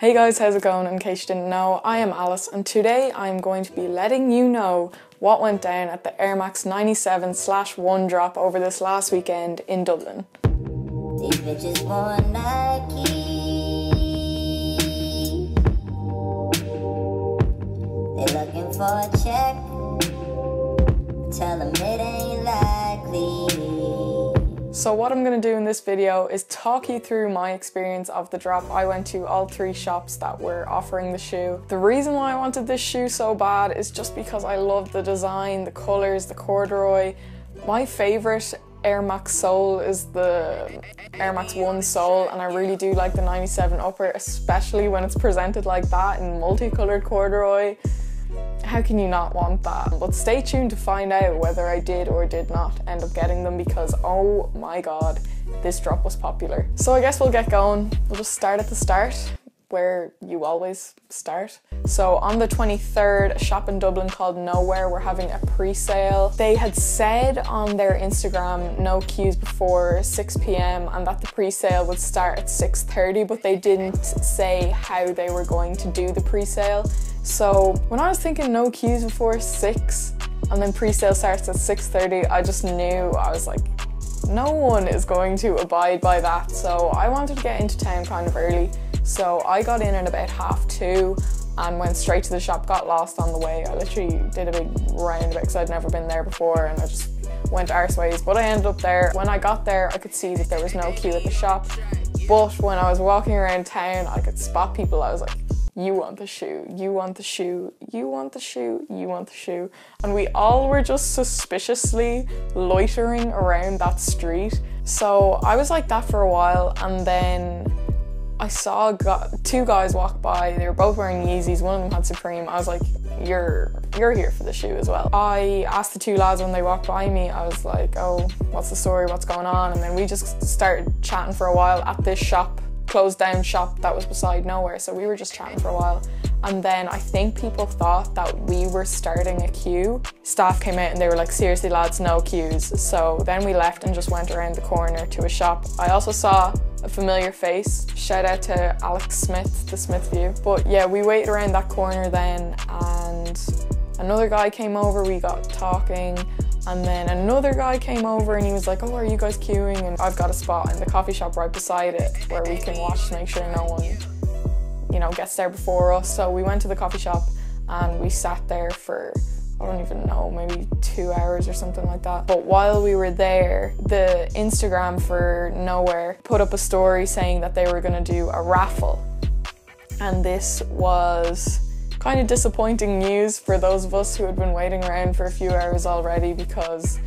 Hey guys, how's it going? In case you didn't know, I am Alice and today I'm going to be letting you know what went down at the Air Max 97 slash 1 drop over this last weekend in Dublin. Tell them it ain't likely. So what I'm going to do in this video is talk you through my experience of the drop. I went to all three shops that were offering the shoe. The reason why I wanted this shoe so bad is just because I love the design, the colours, the corduroy. My favourite Air Max sole is the Air Max 1 sole and I really do like the 97 upper, especially when it's presented like that in multicoloured corduroy. How can you not want that? But stay tuned to find out whether I did or did not end up getting them because oh my god, this drop was popular. So I guess we'll get going. We'll just start at the start where you always start. So on the 23rd, a shop in Dublin called Nowhere were having a pre-sale. They had said on their Instagram no queues before 6 p.m. and that the pre-sale would start at 6.30, but they didn't say how they were going to do the pre-sale. So when I was thinking no queues before 6 and then pre-sale starts at 6.30, I just knew, I was like, no one is going to abide by that. So I wanted to get into town kind of early. So I got in at about half two and went straight to the shop, got lost on the way. I literally did a big roundabout because I'd never been there before and I just went arseways. But I ended up there. When I got there, I could see that there was no queue at the shop. But when I was walking around town, I could spot people. I was like, you want the shoe, you want the shoe, you want the shoe, you want the shoe. And we all were just suspiciously loitering around that street. So I was like that for a while and then I saw two guys walk by. They were both wearing Yeezys. One of them had Supreme. I was like, "You're you're here for the shoe as well." I asked the two lads when they walked by me. I was like, "Oh, what's the story? What's going on?" And then we just started chatting for a while at this shop closed down shop that was beside nowhere. So we were just chatting for a while. And then I think people thought that we were starting a queue. Staff came out and they were like, seriously lads, no queues. So then we left and just went around the corner to a shop. I also saw a familiar face. Shout out to Alex Smith, the Smith View. But yeah, we waited around that corner then and another guy came over, we got talking. And then another guy came over and he was like, oh, are you guys queuing? And I've got a spot in the coffee shop right beside it where we can watch to make sure no one, you know, gets there before us. So we went to the coffee shop and we sat there for, I don't even know, maybe two hours or something like that. But while we were there, the Instagram for Nowhere put up a story saying that they were gonna do a raffle. And this was kind of disappointing news for those of us who had been waiting around for a few hours already because,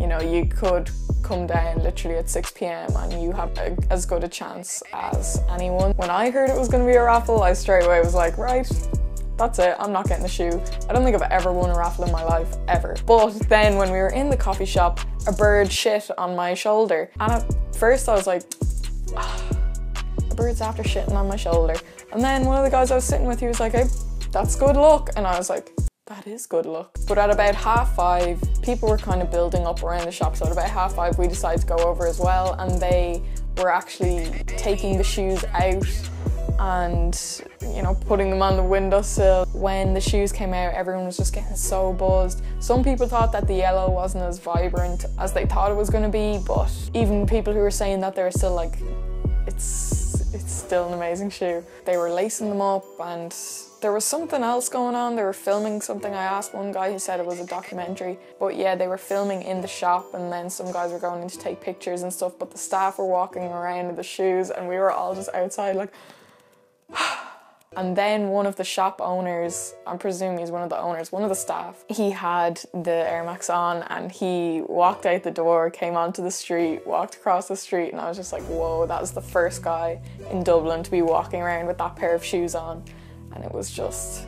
you know, you could come down literally at 6 p.m. and you have a, as good a chance as anyone. When I heard it was going to be a raffle, I straight away was like, right, that's it, I'm not getting a shoe. I don't think I've ever won a raffle in my life, ever. But then when we were in the coffee shop, a bird shit on my shoulder. And at first I was like, ah, the bird's after shitting on my shoulder. And then one of the guys I was sitting with, he was like, hey, that's good luck. And I was like, that is good luck. But at about half five, people were kind of building up around the shop. So at about half five, we decided to go over as well. And they were actually taking the shoes out and you know putting them on the windowsill when the shoes came out everyone was just getting so buzzed some people thought that the yellow wasn't as vibrant as they thought it was going to be but even people who were saying that they were still like it's it's still an amazing shoe they were lacing them up and there was something else going on. They were filming something. I asked one guy who said it was a documentary. But yeah, they were filming in the shop and then some guys were going in to take pictures and stuff. But the staff were walking around in the shoes and we were all just outside like... And then one of the shop owners, I presume he's one of the owners, one of the staff, he had the Air Max on and he walked out the door, came onto the street, walked across the street, and I was just like, whoa, that was the first guy in Dublin to be walking around with that pair of shoes on and it was just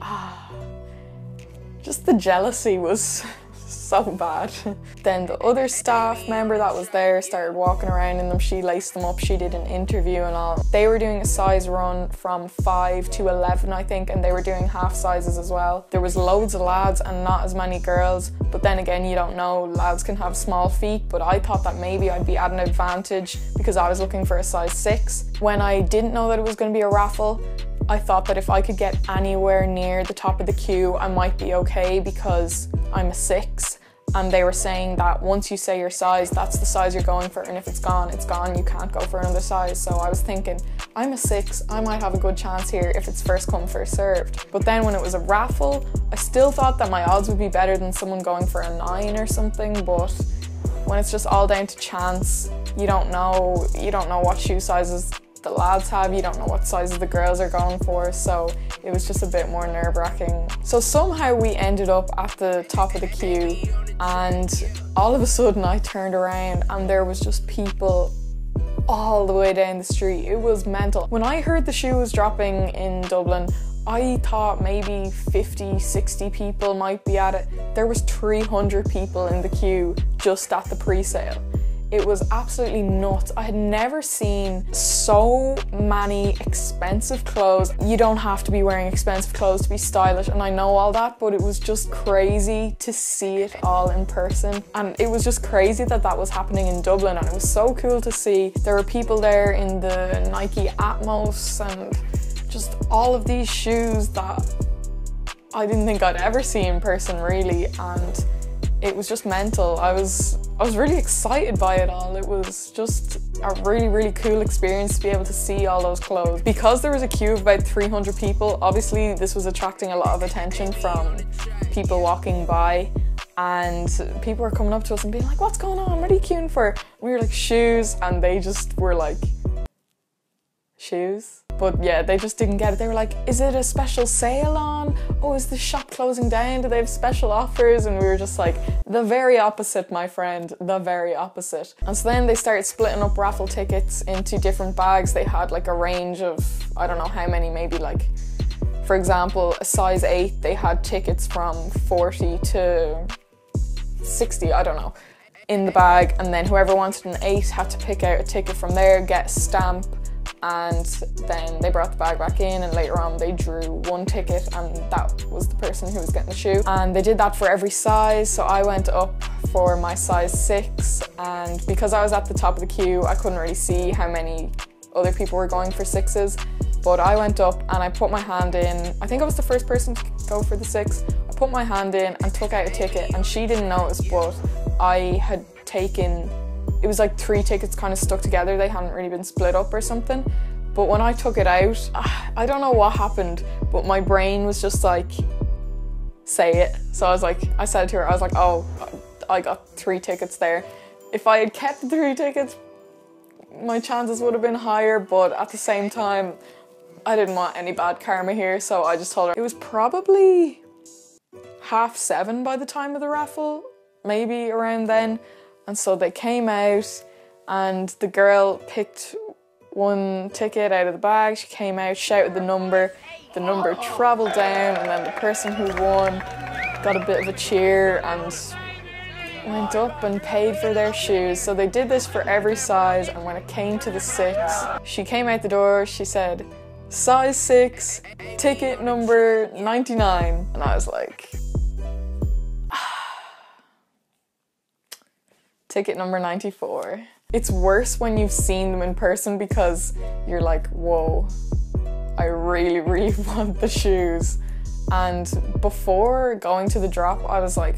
ah just the jealousy was so bad. then the other staff member that was there started walking around in them. She laced them up. She did an interview and all. They were doing a size run from 5 to 11, I think, and they were doing half sizes as well. There was loads of lads and not as many girls, but then again, you don't know. Lads can have small feet, but I thought that maybe I'd be at an advantage because I was looking for a size 6. When I didn't know that it was going to be a raffle, I thought that if I could get anywhere near the top of the queue, I might be okay because I'm a six. And they were saying that once you say your size, that's the size you're going for. And if it's gone, it's gone. You can't go for another size. So I was thinking, I'm a six. I might have a good chance here if it's first come, first served. But then when it was a raffle, I still thought that my odds would be better than someone going for a nine or something. But when it's just all down to chance, you don't know, you don't know what shoe sizes the lads have. You don't know what sizes the girls are going for, so it was just a bit more nerve wracking. So somehow we ended up at the top of the queue, and all of a sudden I turned around and there was just people all the way down the street. It was mental. When I heard the shoe was dropping in Dublin, I thought maybe 50, 60 people might be at it. There was 300 people in the queue just at the pre-sale. It was absolutely nuts. I had never seen so many expensive clothes. You don't have to be wearing expensive clothes to be stylish, and I know all that, but it was just crazy to see it all in person. And it was just crazy that that was happening in Dublin, and it was so cool to see. There were people there in the Nike Atmos and just all of these shoes that I didn't think I'd ever see in person, really. And it was just mental. I was I was really excited by it all. It was just a really, really cool experience to be able to see all those clothes. Because there was a queue of about 300 people, obviously this was attracting a lot of attention from people walking by and people were coming up to us and being like, what's going on? What are you queuing for? we were like, shoes, and they just were like, shoes? But yeah, they just didn't get it. They were like, is it a special sale on? Oh, is the shop closing down? Do they have special offers? And we were just like, the very opposite, my friend, the very opposite. And so then they started splitting up raffle tickets into different bags. They had like a range of, I don't know how many, maybe like, for example, a size 8, they had tickets from 40 to 60, I don't know, in the bag. And then whoever wanted an 8 had to pick out a ticket from there, get a stamp, and then they brought the bag back in and later on they drew one ticket and that was the person who was getting the shoe. And they did that for every size so I went up for my size 6 and because I was at the top of the queue I couldn't really see how many other people were going for sixes but I went up and I put my hand in I think I was the first person to go for the 6 I put my hand in and took out a ticket and she didn't notice but I had taken it was like three tickets kind of stuck together. They hadn't really been split up or something. But when I took it out, I don't know what happened, but my brain was just like, say it. So I was like, I said to her, I was like, oh, I got three tickets there. If I had kept the three tickets, my chances would have been higher, but at the same time, I didn't want any bad karma here, so I just told her. It was probably half seven by the time of the raffle, maybe around then. And so they came out, and the girl picked one ticket out of the bag. She came out, shouted the number. The number travelled down, and then the person who won got a bit of a cheer and went up and paid for their shoes. So they did this for every size, and when it came to the six, she came out the door, she said, size six, ticket number 99. And I was like, ticket number 94. It's worse when you've seen them in person because you're like, whoa, I really, really want the shoes. And before going to the drop, I was like,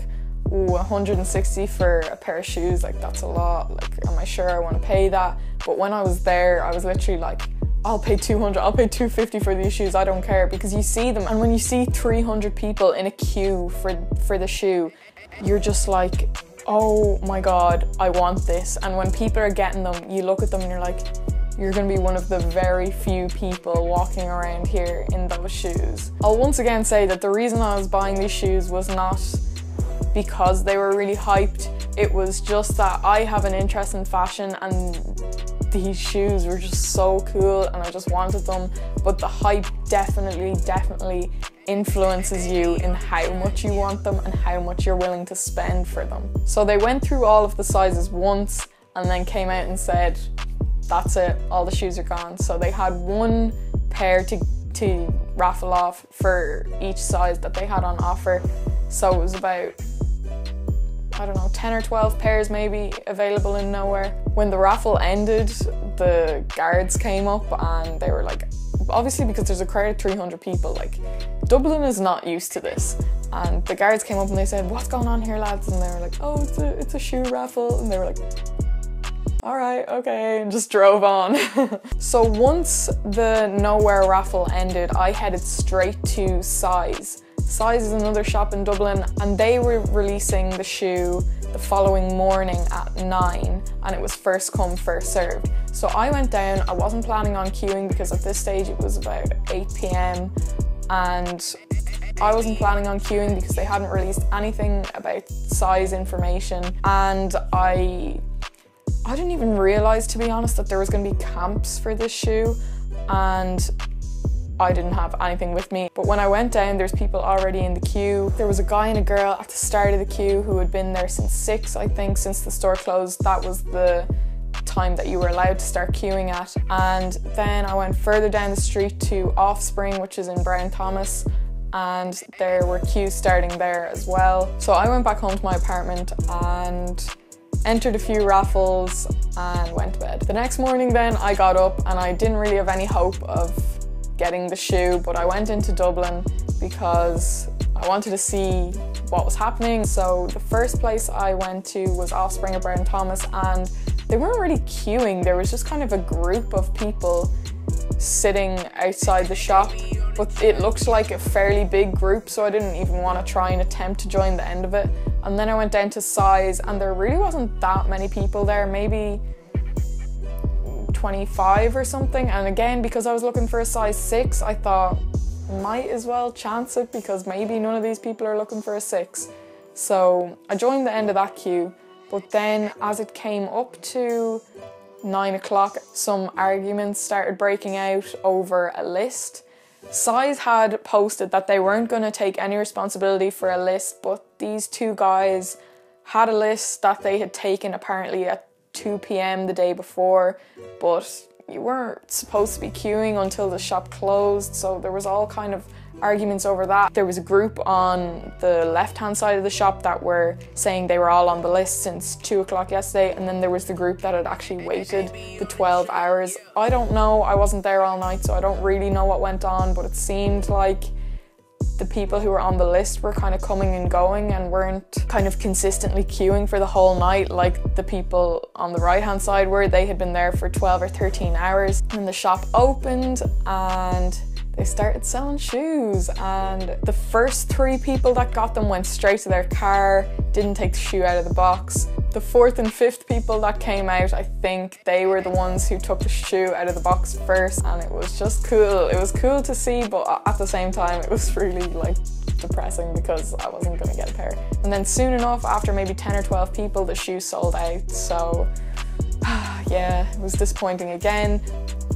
ooh, 160 for a pair of shoes, like that's a lot. Like, am I sure I want to pay that? But when I was there, I was literally like, I'll pay 200, I'll pay 250 for these shoes, I don't care because you see them. And when you see 300 people in a queue for, for the shoe, you're just like, oh my god, I want this. And when people are getting them, you look at them and you're like, you're going to be one of the very few people walking around here in those shoes. I'll once again say that the reason I was buying these shoes was not because they were really hyped. It was just that I have an interest in fashion and these shoes were just so cool and I just wanted them. But the hype definitely, definitely influences you in how much you want them and how much you're willing to spend for them. So they went through all of the sizes once and then came out and said, that's it, all the shoes are gone. So they had one pair to, to raffle off for each size that they had on offer. So it was about I don't know, 10 or 12 pairs maybe available in nowhere. When the raffle ended, the guards came up and they were like, obviously because there's a crowd of 300 people, like Dublin is not used to this. And the guards came up and they said, what's going on here lads? And they were like, oh, it's a, it's a shoe raffle. And they were like, all right, okay, and just drove on. so once the Nowhere raffle ended, I headed straight to Size Size is another shop in Dublin and they were releasing the shoe the following morning at 9 and it was first come first served. So I went down, I wasn't planning on queuing because at this stage it was about 8 p.m. and I wasn't planning on queuing because they hadn't released anything about size information and I I didn't even realize to be honest that there was going to be camps for this shoe and I didn't have anything with me. But when I went down, there's people already in the queue. There was a guy and a girl at the start of the queue who had been there since six, I think, since the store closed. That was the time that you were allowed to start queuing at. And then I went further down the street to Offspring, which is in Brown Thomas, and there were queues starting there as well. So I went back home to my apartment and entered a few raffles and went to bed. The next morning then I got up and I didn't really have any hope of getting the shoe, but I went into Dublin because I wanted to see what was happening. So the first place I went to was Offspring of Brown Thomas and they weren't really queuing. There was just kind of a group of people sitting outside the shop, but it looked like a fairly big group, so I didn't even want to try and attempt to join the end of it. And then I went down to size and there really wasn't that many people there, maybe 25 or something. And again, because I was looking for a size six, I thought might as well chance it because maybe none of these people are looking for a six. So I joined the end of that queue. But then as it came up to nine o'clock, some arguments started breaking out over a list. Size had posted that they weren't going to take any responsibility for a list, but these two guys had a list that they had taken apparently at 2 p.m. the day before, but you weren't supposed to be queuing until the shop closed, so there was all kind of arguments over that. There was a group on the left hand side of the shop that were saying they were all on the list since 2 o'clock yesterday, and then there was the group that had actually waited the 12 hours. I don't know, I wasn't there all night, so I don't really know what went on, but it seemed like the people who were on the list were kind of coming and going and weren't kind of consistently queuing for the whole night like the people on the right hand side were. They had been there for 12 or 13 hours and the shop opened and they started selling shoes and the first three people that got them went straight to their car, didn't take the shoe out of the box. The fourth and fifth people that came out, I think they were the ones who took the shoe out of the box first and it was just cool. It was cool to see but at the same time it was really like depressing because I wasn't going to get a pair. And then soon enough, after maybe 10 or 12 people, the shoe sold out. So yeah, it was disappointing again.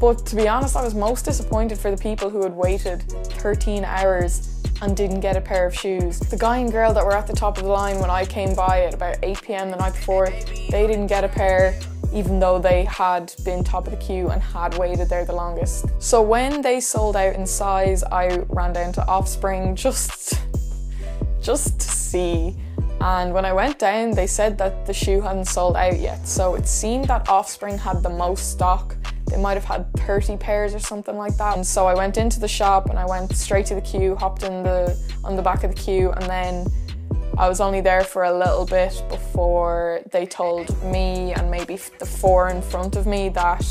But to be honest, I was most disappointed for the people who had waited 13 hours and didn't get a pair of shoes. The guy and girl that were at the top of the line when I came by at about 8 pm the night before, they didn't get a pair even though they had been top of the queue and had waited there the longest. So when they sold out in size, I ran down to Offspring just, just to see. And when I went down, they said that the shoe hadn't sold out yet. So it seemed that Offspring had the most stock they might have had 30 pairs or something like that. And so I went into the shop and I went straight to the queue, hopped in the on the back of the queue, and then I was only there for a little bit before they told me and maybe the four in front of me that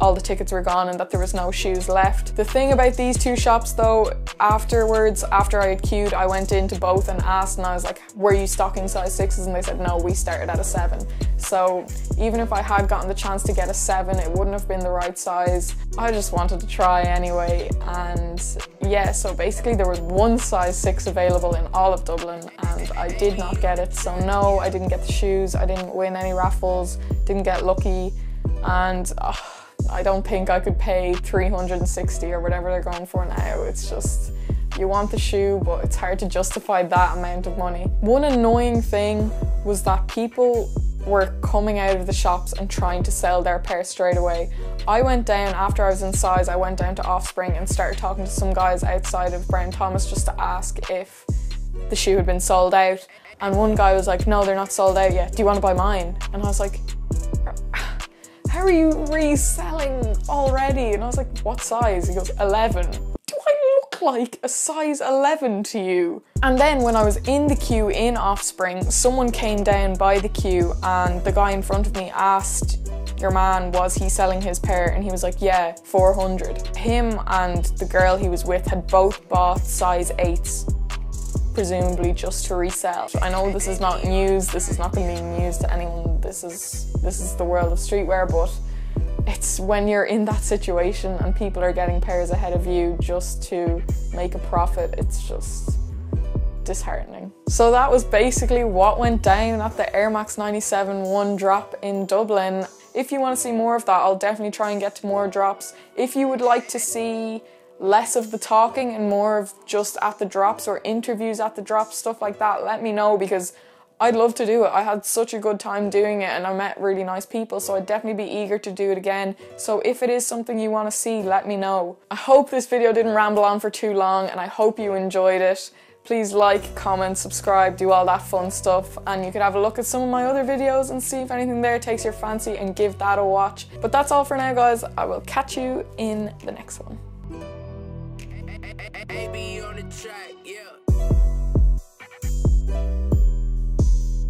all the tickets were gone and that there was no shoes left. The thing about these two shops though, afterwards, after I had queued, I went into both and asked and I was like, were you stocking size sixes? And they said, no, we started at a seven. So even if I had gotten the chance to get a seven, it wouldn't have been the right size. I just wanted to try anyway. And yeah, so basically there was one size six available in all of Dublin and I did not get it. So no, I didn't get the shoes. I didn't win any raffles, didn't get lucky and uh, I don't think I could pay 360 or whatever they're going for now. It's just, you want the shoe, but it's hard to justify that amount of money. One annoying thing was that people were coming out of the shops and trying to sell their pair straight away. I went down after I was in size, I went down to Offspring and started talking to some guys outside of Brown Thomas just to ask if the shoe had been sold out. And one guy was like, No, they're not sold out yet. Do you want to buy mine? And I was like, Are you reselling already? And I was like, What size? He goes, 11 Do I look like a size 11 to you. And then when I was in the queue in Offspring, someone came down by the queue and the guy in front of me asked your man, was he selling his pair? And he was like, yeah, 400. Him and the girl he was with had both bought size 8s presumably just to resell. I know this is not news, this is not going to be news to anyone, this is, this is the world of streetwear, but it's when you're in that situation and people are getting pairs ahead of you just to make a profit, it's just disheartening. So that was basically what went down at the Air Max 97 one drop in Dublin. If you want to see more of that, I'll definitely try and get to more drops. If you would like to see less of the talking and more of just at the drops or interviews at the drops, stuff like that, let me know because I'd love to do it. I had such a good time doing it and I met really nice people, so I'd definitely be eager to do it again. So if it is something you want to see, let me know. I hope this video didn't ramble on for too long and I hope you enjoyed it. Please like, comment, subscribe, do all that fun stuff, and you could have a look at some of my other videos and see if anything there takes your fancy and give that a watch. But that's all for now, guys. I will catch you in the next one. AB on the track, yeah.